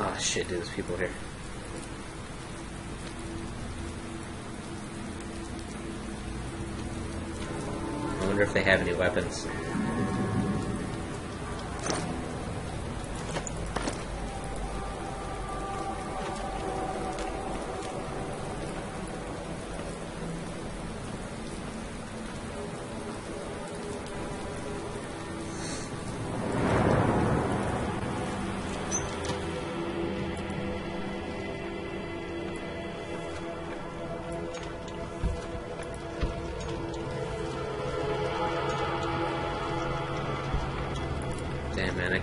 Oh shit, dude, there's people here. I wonder if they have any weapons.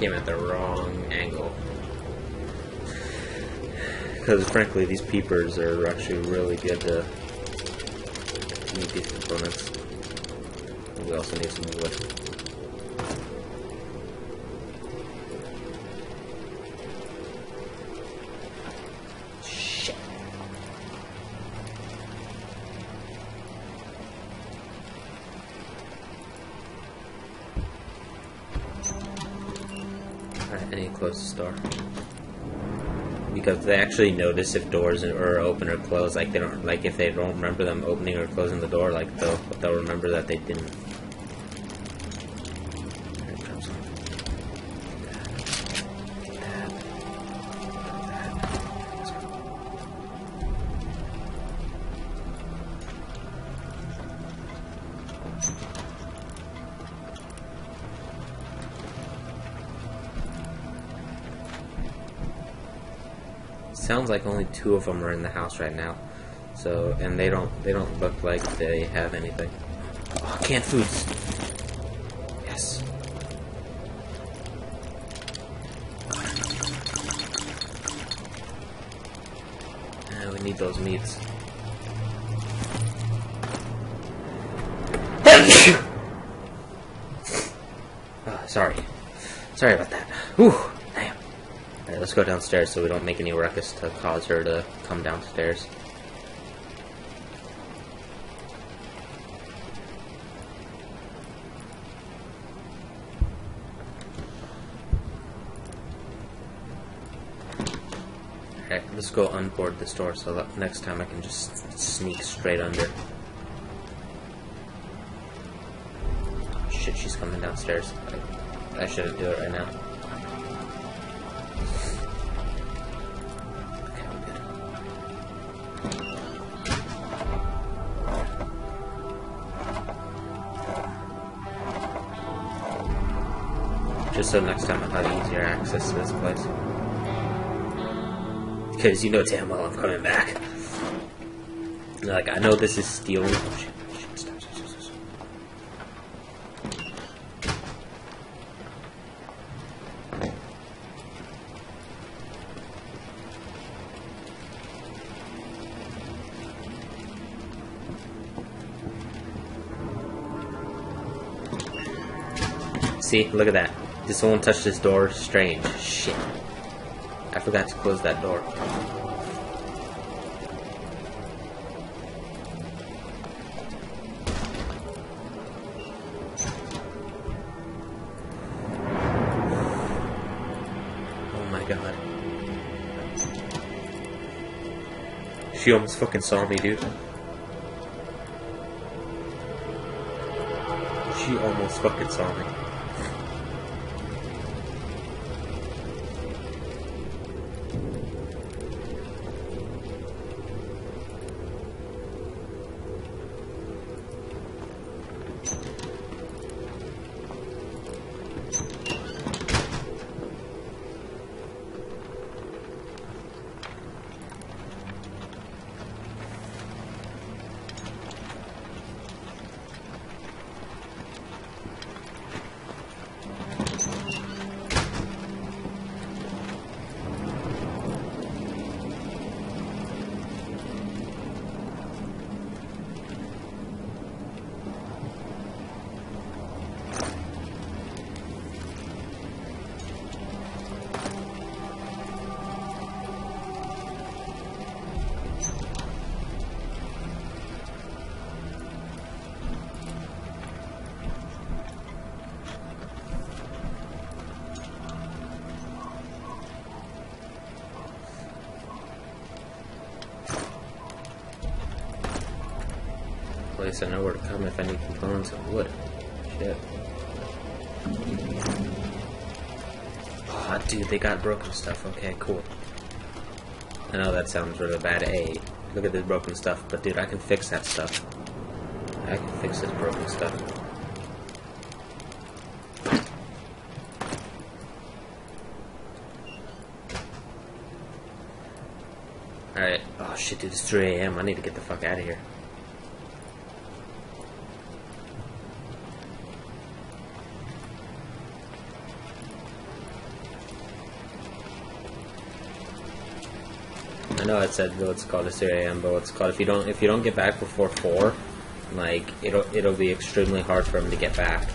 Came at the wrong angle. Because frankly, these peepers are actually really good to need these components. We also need some wood. Close the door. Because they actually notice if doors are open or closed. Like they don't, like if they don't remember them opening or closing the door, like they'll they'll remember that they didn't. Sounds like only two of them are in the house right now. So, and they don't they don't look like they have anything. Oh, canned foods. Yes. Uh, we need those meats. Ah, sorry. Sorry about that. Whew. Let's go downstairs so we don't make any ruckus to cause her to come downstairs. Alright, let's go unboard this door so that next time I can just sneak straight under. Shit, she's coming downstairs. I, I shouldn't do it right now. So next time I'll have easier access to this place. Because you know damn well I'm coming back. Like, I know this is stealing. Oh, shit. See, look at that. Did someone touch this door? Strange. Shit. I forgot to close that door. Oh my god. She almost fucking saw me, dude. She almost fucking saw me. I know where to come if I need components of wood. Shit. Oh, dude, they got broken stuff. Okay, cool. I know that sounds really bad. Hey, look at this broken stuff. But, dude, I can fix that stuff. I can fix this broken stuff. Alright. Oh, shit, dude, it's 3 a.m. I need to get the fuck out of here. I know it said what's called a 3 a.m., but what's called if you don't if you don't get back before four, like it'll it'll be extremely hard for him to get back,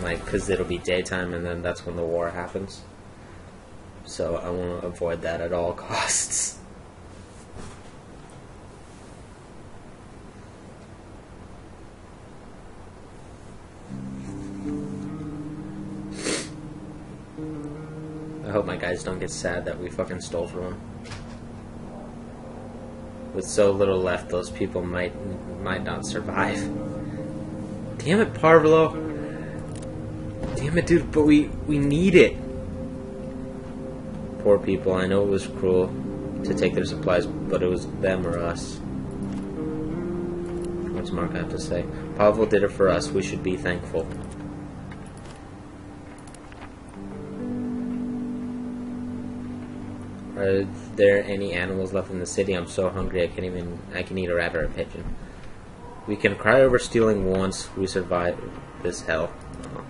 like because it'll be daytime and then that's when the war happens. So I want to avoid that at all costs. I hope my guys don't get sad that we fucking stole from them. With so little left, those people might might not survive. Damn it, Parvolo. Damn it, dude, but we, we need it. Poor people, I know it was cruel to take their supplies, but it was them or us. What's Mark have to say? Pavel did it for us, we should be thankful. Are there any animals left in the city? I'm so hungry I can't even I can eat a rat or a pigeon. We can cry over stealing once we survive this hell. Oh.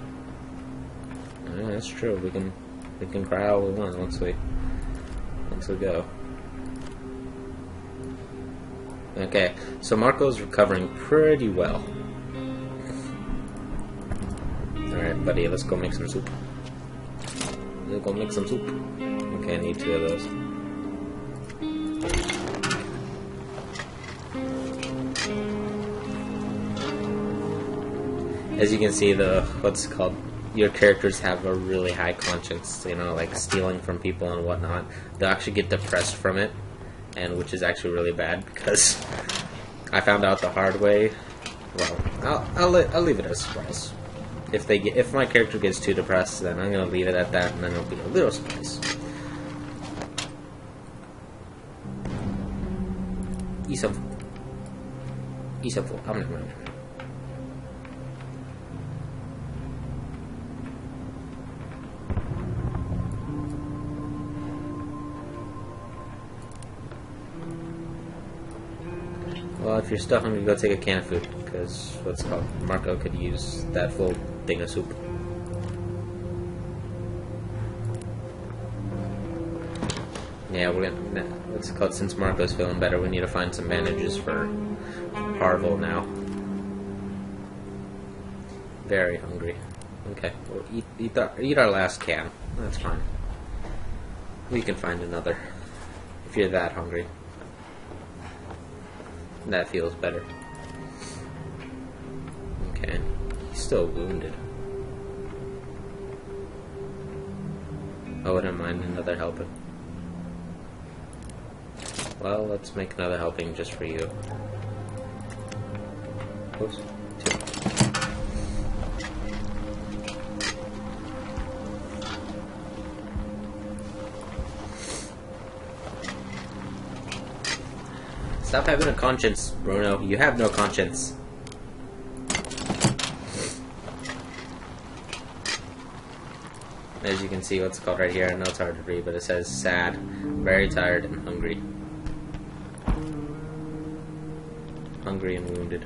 Yeah, that's true. We can we can cry all we want once we once we go. Okay, so Marko's recovering pretty well. Alright, buddy, let's go make some soup. Let's go make some soup. Okay, I need two of those. As you can see, the what's called your characters have a really high conscience. You know, like stealing from people and whatnot. They'll actually get depressed from it, and which is actually really bad because I found out the hard way. Well, I'll I'll, I'll leave it as surprise. If they get if my character gets too depressed, then I'm gonna leave it at that, and then it'll be a little surprise. Eat some. I'm not if you're still hungry, go take a can of food, because what's called Marko could use that full thing of soup. Yeah, we're gonna. What's it called? Since Marko's feeling better, we need to find some bandages for Parvel now. Very hungry. Okay, we'll eat eat, eat our last can. That's fine. We can find another if you're that hungry. That feels better. Okay, he's still wounded. Oh, I wouldn't mind another helping. Well, let's make another helping just for you. Oops. Stop having a conscience, Bruno. You have no conscience. As you can see, what's called right here, I know it's hard to read, but it says sad, very tired, and hungry. hungry and wounded.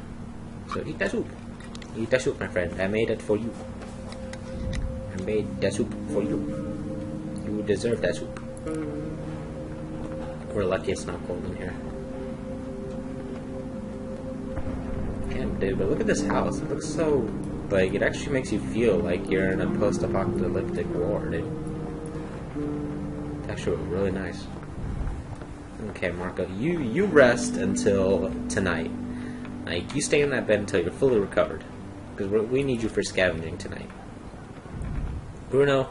So eat that soup. Eat that soup, my friend. I made it for you. I made that soup for you. You deserve that soup. We're lucky it's not cold in here. Dude, but look at this house. It looks so... Like, it actually makes you feel like you're in a post-apocalyptic war, dude. It's actually really nice. Okay, Marko, you, you rest until tonight. Like, you stay in that bed until you're fully recovered. Because we need you for scavenging tonight. Bruno,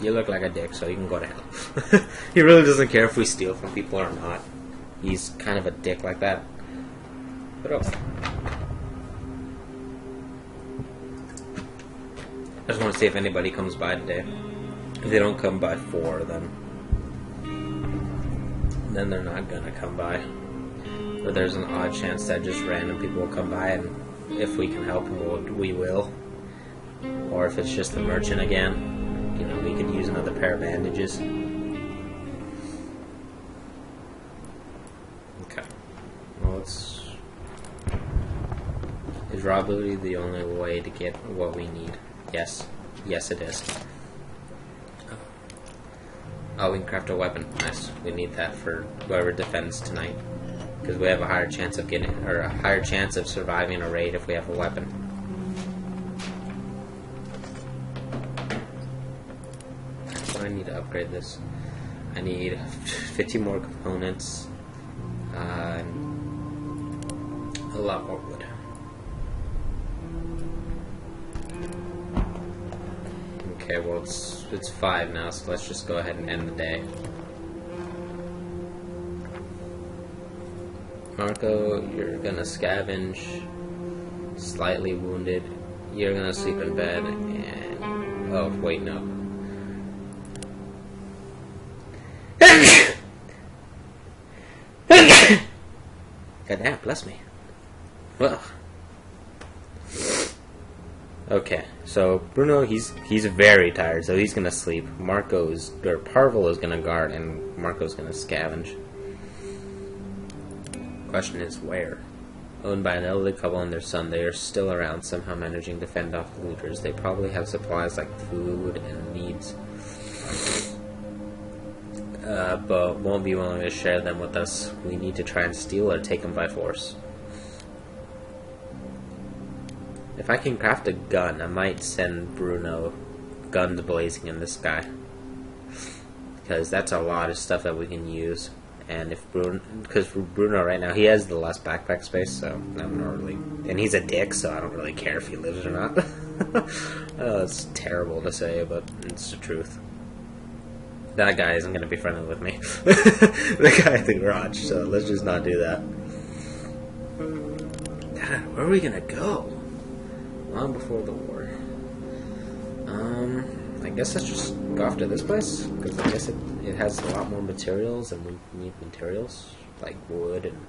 you look like a dick, so you can go to hell. he really doesn't care if we steal from people or not. He's kind of a dick like that. But okay. I just want to see if anybody comes by today. If they don't come by four, then then they're not gonna come by. But there's an odd chance that just random people will come by, and if we can help them, we'll, we will. Or if it's just the merchant again, you know, we could use another pair of bandages. Okay. Well, it's is booty the only way to get what we need? Yes. Yes, it is. Oh, we can craft a weapon. Nice. We need that for whoever defends tonight. Because we have a higher chance of getting, or a higher chance of surviving a raid if we have a weapon. So I need to upgrade this. I need 50 more components. Uh, a lot more wood. Okay, well it's it's five now, so let's just go ahead and end the day. Marko, you're gonna scavenge. Slightly wounded. You're gonna sleep in bed, and oh wait, no. God damn, bless me. Well. Okay, so Bruno, he's he's very tired, so he's gonna sleep. Marko's or Parvel is gonna guard, and Marko's gonna scavenge. Question is where? Owned by an elderly couple and their son, they are still around, somehow managing to fend off looters. They probably have supplies like food and needs, uh, but won't be willing to share them with us. We need to try and steal or take them by force. If I can craft a gun, I might send Bruno guns blazing in the sky. Because that's a lot of stuff that we can use. And if Bruno, because Bruno right now, he has the less backpack space, so I'm not really, and he's a dick, so I don't really care if he lives or not. oh, it's terrible to say, but it's the truth. That guy isn't going to be friendly with me. the guy at the garage, so let's just not do that. God, where are we going to go? Long before the war. Um, I guess let's just go after this place because I guess it, it has a lot more materials and we need materials like wood and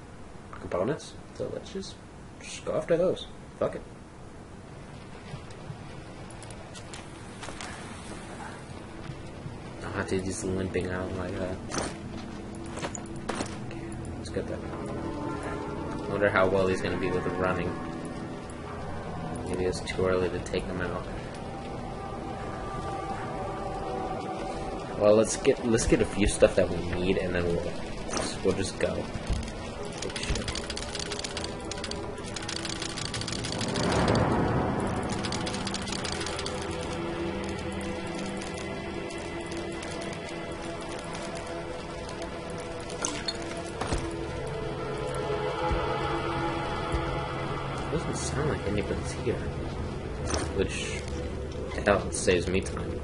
components. So let's just just go after those. Fuck it. I'll have to just limping out like that. Okay, let's get that. I wonder how well he's gonna be with running. Maybe it's too early to take them out. Well, let's get let's get a few stuff that we need, and then we'll we'll just go. Doesn't sound like anybody's here. Which, hell, saves me time.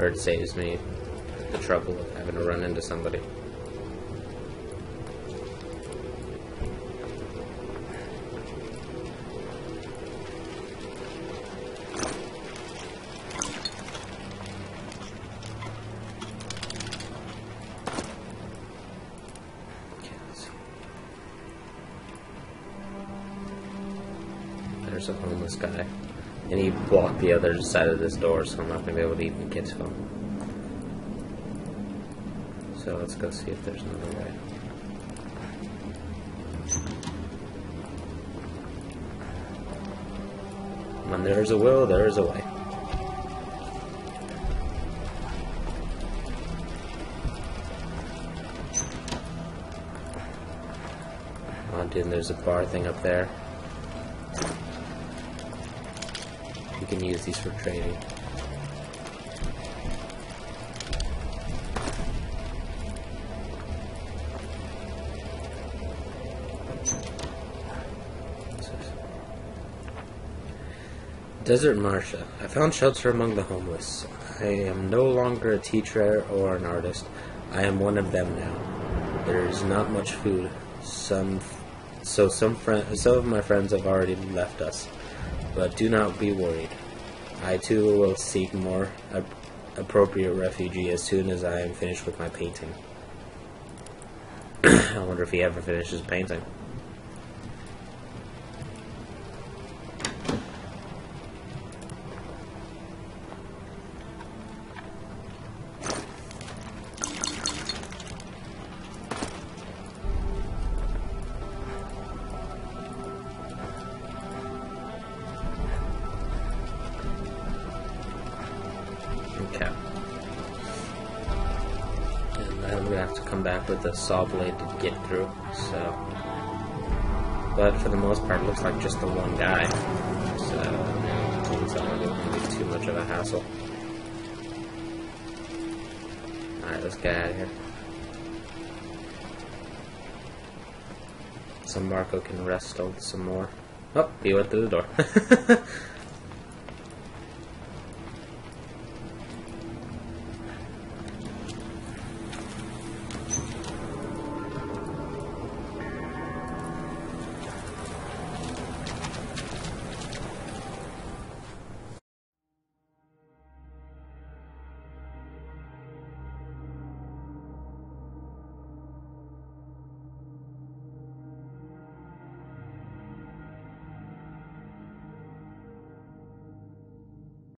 Or it saves me the trouble of having to run into somebody. There's a homeless guy. And he blocked the other side of this door, so I'm not going to be able to even get to him. So let's go see if there's another way. When there's a will, there is a way. Oh, dude, there's a bar thing up there. You can use these for trading. Desert Marsha. I found shelter among the homeless. I am no longer a teacher or an artist. I am one of them now. There is not much food. Some, so some friend, some of my friends have already left us. But do not be worried. I too will seek more ap- appropriate refugee as soon as I am finished with my painting. I wonder if he ever finishes painting. Okay. And I'm gonna have to come back with a saw blade to get through, so. But for the most part, looks like just the one guy. So, it's not gonna be too much of a hassle. Alright, let's get out of here. So Marko can rest on some more. Oh, he went through the door.